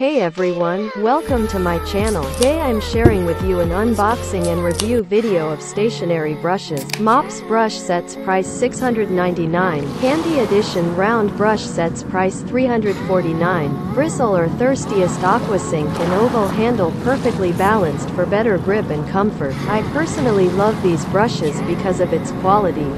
Hey everyone, welcome to my channel. Today I'm sharing with you an unboxing and review video of stationerie brushes. Mops brush sets price 699, handy Candy edition round brush sets price 349. Bristle or thirstiest aqua and oval handle perfectly balanced for better grip and comfort. I personally love these brushes because of its quality.